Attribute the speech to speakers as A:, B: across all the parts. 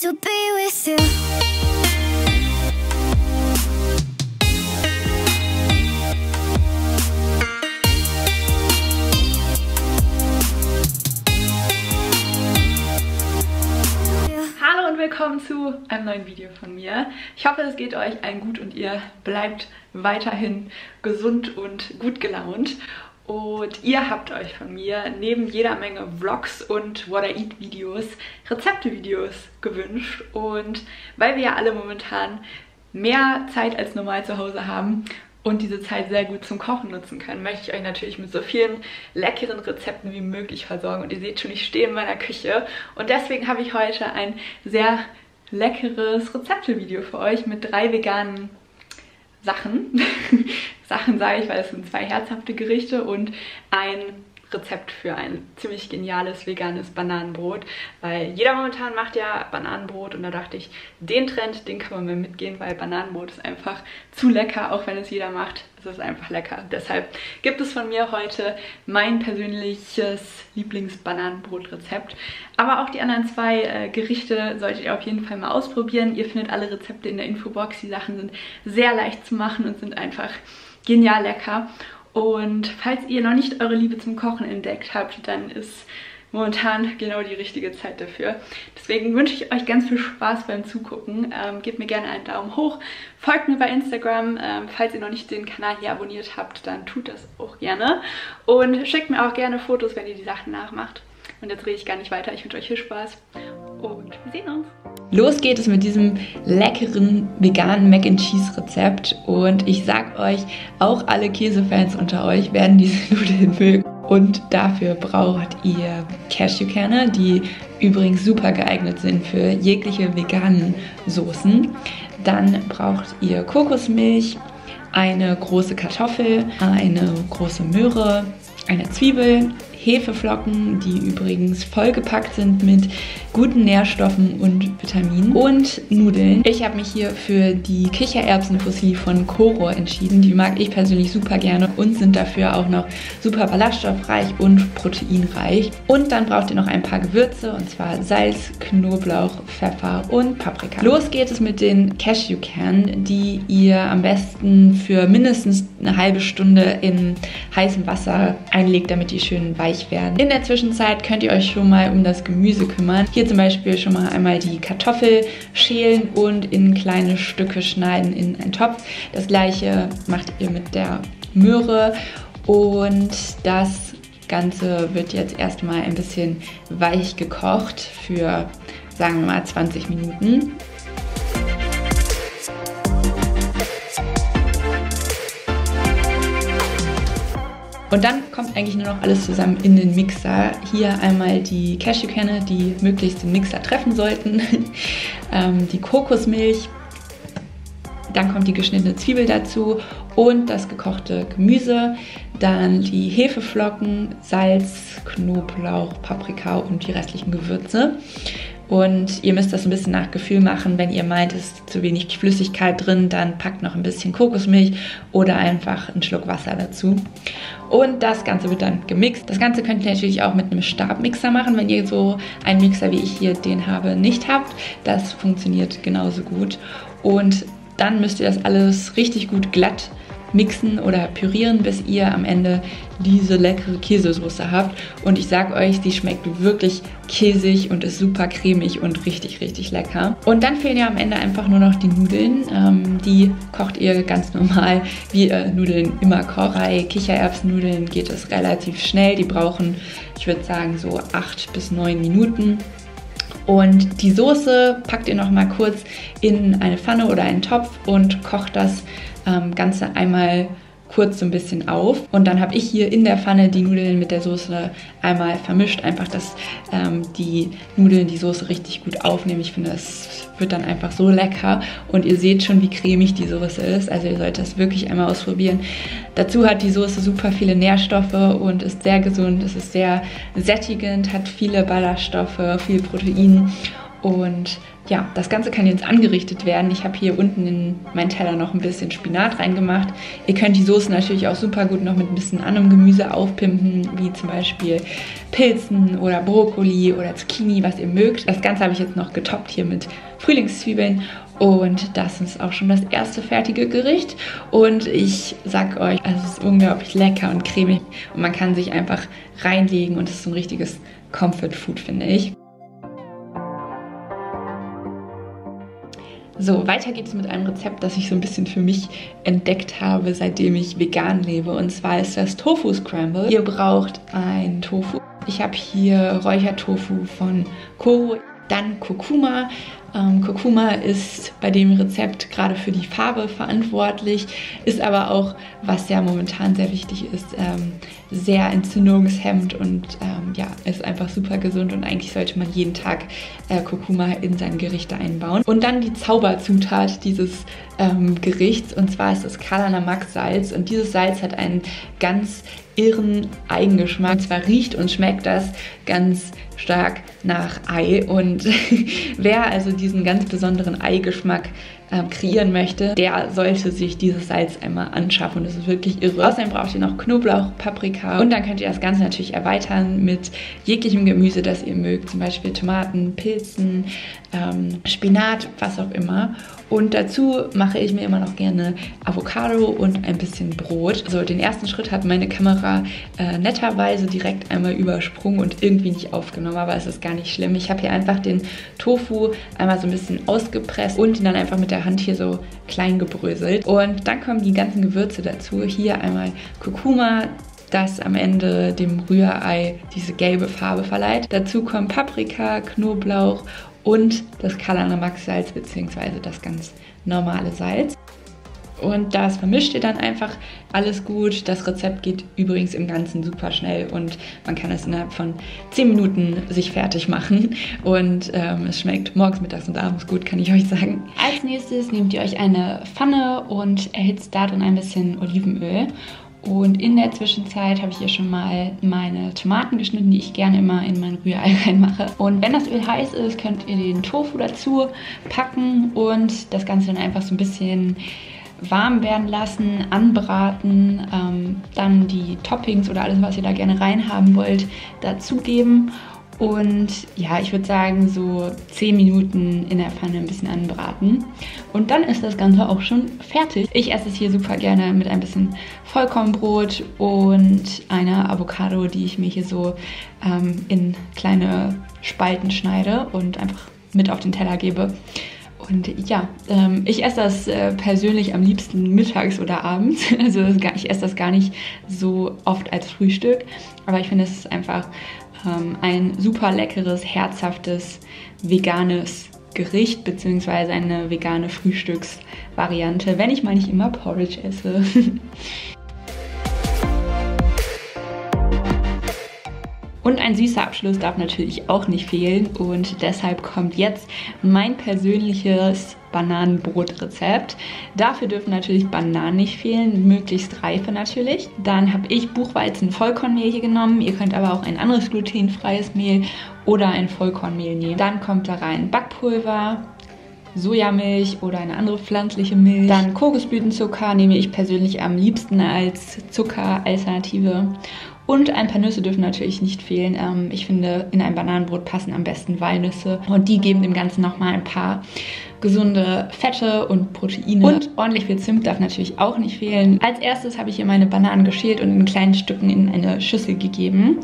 A: to be with you.
B: Hallo und willkommen zu einem neuen Video von mir. Ich hoffe, es geht euch allen gut und ihr bleibt weiterhin gesund und gut gelaunt. Und ihr habt euch von mir neben jeder Menge Vlogs und What I Eat Videos Rezepte-Videos gewünscht. Und weil wir ja alle momentan mehr Zeit als normal zu Hause haben und diese Zeit sehr gut zum Kochen nutzen können, möchte ich euch natürlich mit so vielen leckeren Rezepten wie möglich versorgen. Und ihr seht schon, ich stehe in meiner Küche und deswegen habe ich heute ein sehr leckeres Rezepte-Video für euch mit drei veganen Sachen. Sachen sage ich, weil es sind zwei herzhafte Gerichte und ein Rezept für ein ziemlich geniales veganes Bananenbrot, weil jeder momentan macht ja Bananenbrot und da dachte ich, den Trend, den kann man mir mitgehen, weil Bananenbrot ist einfach zu lecker, auch wenn es jeder macht, es ist einfach lecker. Deshalb gibt es von mir heute mein persönliches Lieblings-Bananenbrot-Rezept. Aber auch die anderen zwei äh, Gerichte solltet ihr auf jeden Fall mal ausprobieren. Ihr findet alle Rezepte in der Infobox. Die Sachen sind sehr leicht zu machen und sind einfach genial lecker. Und falls ihr noch nicht eure Liebe zum Kochen entdeckt habt, dann ist momentan genau die richtige Zeit dafür. Deswegen wünsche ich euch ganz viel Spaß beim Zugucken. Ähm, gebt mir gerne einen Daumen hoch, folgt mir bei Instagram. Ähm, falls ihr noch nicht den Kanal hier abonniert habt, dann tut das auch gerne. Und schickt mir auch gerne Fotos, wenn ihr die Sachen nachmacht. Und jetzt rede ich gar nicht weiter. Ich wünsche euch viel Spaß und wir sehen uns. Los geht es mit diesem leckeren veganen Mac and Cheese Rezept und ich sag euch, auch alle Käsefans unter euch werden diese Nudeln mögen. Und dafür braucht ihr Cashewkerne, die übrigens super geeignet sind für jegliche veganen Soßen. Dann braucht ihr Kokosmilch, eine große Kartoffel, eine große Möhre, eine Zwiebel, Hefeflocken, die übrigens vollgepackt sind mit guten Nährstoffen und Vitaminen und Nudeln. Ich habe mich hier für die Kichererbsenfussi von Koro entschieden. Die mag ich persönlich super gerne und sind dafür auch noch super ballaststoffreich und proteinreich. Und dann braucht ihr noch ein paar Gewürze und zwar Salz, Knoblauch, Pfeffer und Paprika. Los geht es mit den Cashewkernen, die ihr am besten für mindestens eine halbe Stunde in heißem Wasser einlegt, damit die schön weich werden. In der Zwischenzeit könnt ihr euch schon mal um das Gemüse kümmern. Hier zum Beispiel schon mal einmal die Kartoffel schälen und in kleine Stücke schneiden in einen Topf. Das gleiche macht ihr mit der Möhre und das Ganze wird jetzt erstmal ein bisschen weich gekocht für, sagen wir mal, 20 Minuten. Und dann kommt eigentlich nur noch alles zusammen in den Mixer. Hier einmal die Cashewkerne, die möglichst den Mixer treffen sollten. ähm, die Kokosmilch. Dann kommt die geschnittene Zwiebel dazu und das gekochte Gemüse. Dann die Hefeflocken, Salz, Knoblauch, Paprika und die restlichen Gewürze. Und ihr müsst das ein bisschen nach Gefühl machen. Wenn ihr meint, es ist zu wenig Flüssigkeit drin, dann packt noch ein bisschen Kokosmilch oder einfach einen Schluck Wasser dazu. Und das Ganze wird dann gemixt. Das Ganze könnt ihr natürlich auch mit einem Stabmixer machen, wenn ihr so einen Mixer wie ich hier den habe nicht habt. Das funktioniert genauso gut. Und dann müsst ihr das alles richtig gut glatt mixen oder pürieren, bis ihr am Ende diese leckere Käsesoße habt. Und ich sag euch, die schmeckt wirklich käsig und ist super cremig und richtig, richtig lecker. Und dann fehlen ja am Ende einfach nur noch die Nudeln. Ähm, die kocht ihr ganz normal, wie ihr Nudeln immer kocht. Bei Kichererbsennudeln geht es relativ schnell. Die brauchen, ich würde sagen, so acht bis neun Minuten. Und die Soße packt ihr noch mal kurz in eine Pfanne oder einen Topf und kocht das ähm, Ganze einmal kurz so ein bisschen auf. Und dann habe ich hier in der Pfanne die Nudeln mit der Soße einmal vermischt. Einfach, dass ähm, die Nudeln die Soße richtig gut aufnehmen. Ich finde, das wird dann einfach so lecker. Und ihr seht schon, wie cremig die Soße ist. Also ihr solltet das wirklich einmal ausprobieren. Dazu hat die Soße super viele Nährstoffe und ist sehr gesund. Es ist sehr sättigend, hat viele Ballaststoffe, viel Protein. Und ja, das Ganze kann jetzt angerichtet werden. Ich habe hier unten in meinen Teller noch ein bisschen Spinat reingemacht. Ihr könnt die Soße natürlich auch super gut noch mit ein bisschen anderem Gemüse aufpimpen, wie zum Beispiel Pilzen oder Brokkoli oder Zucchini, was ihr mögt. Das Ganze habe ich jetzt noch getoppt hier mit Frühlingszwiebeln und das ist auch schon das erste fertige Gericht. Und ich sag euch, es ist unglaublich lecker und cremig. Und man kann sich einfach reinlegen und es ist so ein richtiges Comfort Food, finde ich. So, weiter geht es mit einem Rezept, das ich so ein bisschen für mich entdeckt habe, seitdem ich vegan lebe. Und zwar ist das Tofu Scramble. Ihr braucht ein Tofu. Ich habe hier Räuchertofu von Koro, dann Kurkuma, ähm, Kurkuma ist bei dem Rezept gerade für die Farbe verantwortlich, ist aber auch, was ja momentan sehr wichtig ist, ähm, sehr entzündungshemmend und ähm, ja, ist einfach super gesund und eigentlich sollte man jeden Tag äh, Kurkuma in seine Gerichte einbauen. Und dann die Zauberzutat dieses ähm, Gerichts und zwar ist das Kalanamak Salz und dieses Salz hat einen ganz irren Eigengeschmack. Und zwar riecht und schmeckt das ganz stark nach Ei und wer also diesen ganz besonderen Eigeschmack äh, kreieren möchte, der sollte sich dieses Salz einmal anschaffen. Und das ist wirklich irre. Außerdem braucht ihr noch Knoblauch, Paprika und dann könnt ihr das Ganze natürlich erweitern mit jeglichem Gemüse, das ihr mögt. Zum Beispiel Tomaten, Pilzen, ähm, Spinat, was auch immer. Und dazu mache ich mir immer noch gerne Avocado und ein bisschen Brot. So, den ersten Schritt hat meine Kamera äh, netterweise direkt einmal übersprungen und irgendwie nicht aufgenommen, aber es ist gar nicht schlimm. Ich habe hier einfach den Tofu einmal so ein bisschen ausgepresst und ihn dann einfach mit der Hand hier so klein gebröselt. Und dann kommen die ganzen Gewürze dazu. Hier einmal Kurkuma, das am Ende dem Rührei diese gelbe Farbe verleiht. Dazu kommen Paprika, Knoblauch und das Kalanamak-Salz bzw. das ganz normale Salz. Und das vermischt ihr dann einfach alles gut. Das Rezept geht übrigens im Ganzen super schnell und man kann es innerhalb von 10 Minuten sich fertig machen. Und ähm, es schmeckt morgens, mittags und abends gut, kann ich euch sagen. Als nächstes nehmt ihr euch eine Pfanne und erhitzt darin ein bisschen Olivenöl. Und in der Zwischenzeit habe ich hier schon mal meine Tomaten geschnitten, die ich gerne immer in mein Rührei reinmache. Und wenn das Öl heiß ist, könnt ihr den Tofu dazu packen und das Ganze dann einfach so ein bisschen warm werden lassen, anbraten, ähm, dann die Toppings oder alles, was ihr da gerne reinhaben wollt, dazugeben. Und ja, ich würde sagen, so 10 Minuten in der Pfanne ein bisschen anbraten. Und dann ist das Ganze auch schon fertig. Ich esse es hier super gerne mit ein bisschen Vollkornbrot und einer Avocado, die ich mir hier so ähm, in kleine Spalten schneide und einfach mit auf den Teller gebe. Und ja, ähm, ich esse das äh, persönlich am liebsten mittags oder abends. Also ich esse das gar nicht so oft als Frühstück. Aber ich finde, es ist einfach ähm, ein super leckeres, herzhaftes, veganes Gericht beziehungsweise eine vegane Frühstücksvariante, wenn ich mal nicht immer Porridge esse. Und ein süßer Abschluss darf natürlich auch nicht fehlen und deshalb kommt jetzt mein persönliches Bananenbrotrezept. Dafür dürfen natürlich Bananen nicht fehlen, möglichst reife natürlich. Dann habe ich Buchweizen Vollkornmehl hier genommen. Ihr könnt aber auch ein anderes glutenfreies Mehl oder ein Vollkornmehl nehmen. Dann kommt da rein Backpulver, Sojamilch oder eine andere pflanzliche Milch. Dann Kokosblütenzucker nehme ich persönlich am liebsten als Zuckeralternative. Und ein paar Nüsse dürfen natürlich nicht fehlen. Ähm, ich finde, in ein Bananenbrot passen am besten Walnüsse. Und die geben dem Ganzen nochmal ein paar gesunde Fette und Proteine. Und ordentlich viel Zimt darf natürlich auch nicht fehlen. Als erstes habe ich hier meine Bananen geschält und in kleinen Stücken in eine Schüssel gegeben.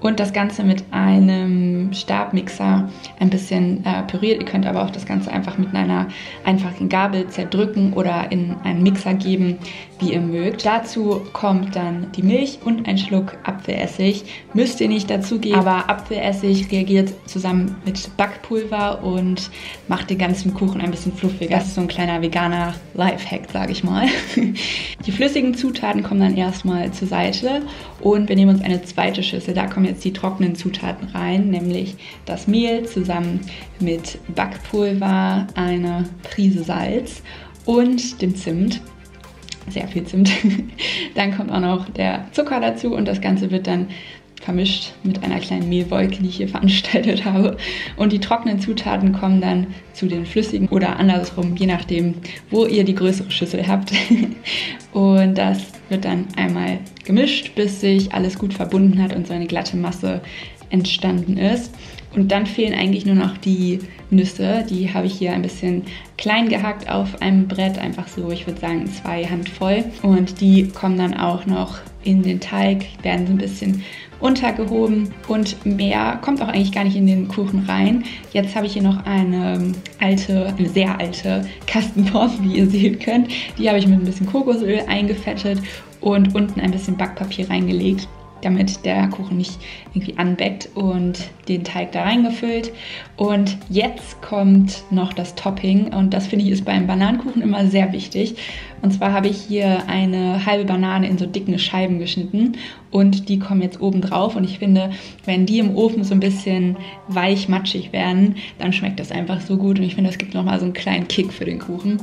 B: Und das Ganze mit einem Stabmixer ein bisschen äh, püriert. Ihr könnt aber auch das Ganze einfach mit einer einfachen Gabel zerdrücken oder in einen Mixer geben, wie ihr mögt. Dazu kommt dann die Milch und ein Schluck Apfelessig. Müsst ihr nicht dazugeben, aber Apfelessig reagiert zusammen mit Backpulver und macht den ganzen Kuchen ein bisschen fluffiger. Das ist so ein kleiner veganer Lifehack, sage ich mal. Die flüssigen Zutaten kommen dann erstmal zur Seite und wir nehmen uns eine zweite Schüssel. Da kommen jetzt die trockenen Zutaten rein, nämlich das Mehl zusammen mit Backpulver, eine Prise Salz und dem Zimt sehr viel Zimt. dann kommt auch noch der Zucker dazu und das Ganze wird dann vermischt mit einer kleinen Mehlwolke, die ich hier veranstaltet habe. Und die trockenen Zutaten kommen dann zu den flüssigen oder andersrum, je nachdem, wo ihr die größere Schüssel habt. Und das wird dann einmal gemischt, bis sich alles gut verbunden hat und so eine glatte Masse entstanden ist. Und dann fehlen eigentlich nur noch die Nüsse. Die habe ich hier ein bisschen klein gehackt auf einem Brett, einfach so, ich würde sagen, zwei Handvoll. Und die kommen dann auch noch in den Teig, werden so ein bisschen untergehoben und mehr kommt auch eigentlich gar nicht in den Kuchen rein. Jetzt habe ich hier noch eine alte, eine sehr alte Kastenform, wie ihr sehen könnt. Die habe ich mit ein bisschen Kokosöl eingefettet und unten ein bisschen Backpapier reingelegt damit der Kuchen nicht irgendwie anbeckt und den Teig da reingefüllt. Und jetzt kommt noch das Topping und das finde ich ist beim Bananenkuchen immer sehr wichtig. Und zwar habe ich hier eine halbe Banane in so dicken Scheiben geschnitten und die kommen jetzt oben drauf und ich finde, wenn die im Ofen so ein bisschen weich matschig werden, dann schmeckt das einfach so gut und ich finde, das gibt nochmal so einen kleinen Kick für den Kuchen.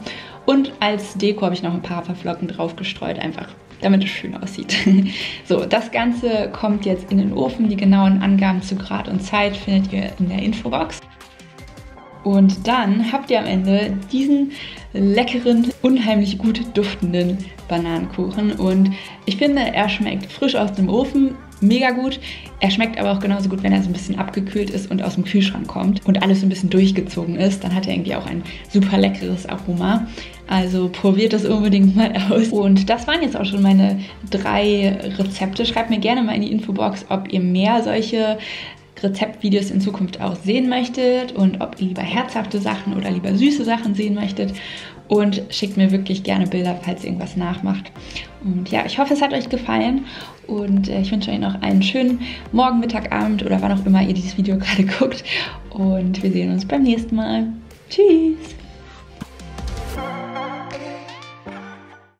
B: Und als Deko habe ich noch ein paar Haferflocken drauf gestreut, einfach damit es schön aussieht. So, das Ganze kommt jetzt in den Ofen. Die genauen Angaben zu Grad und Zeit findet ihr in der Infobox. Und dann habt ihr am Ende diesen leckeren, unheimlich gut duftenden Bananenkuchen. Und ich finde, er schmeckt frisch aus dem Ofen, mega gut. Er schmeckt aber auch genauso gut, wenn er so ein bisschen abgekühlt ist und aus dem Kühlschrank kommt und alles so ein bisschen durchgezogen ist. Dann hat er irgendwie auch ein super leckeres Aroma. Also probiert das unbedingt mal aus. Und das waren jetzt auch schon meine drei Rezepte. Schreibt mir gerne mal in die Infobox, ob ihr mehr solche Rezeptvideos in Zukunft auch sehen möchtet und ob ihr lieber herzhafte Sachen oder lieber süße Sachen sehen möchtet. Und schickt mir wirklich gerne Bilder, falls ihr irgendwas nachmacht. Und ja, ich hoffe, es hat euch gefallen. Und äh, ich wünsche euch noch einen schönen Morgen, Mittag, Abend oder wann auch immer ihr dieses Video gerade guckt. Und wir sehen uns beim nächsten Mal. Tschüss!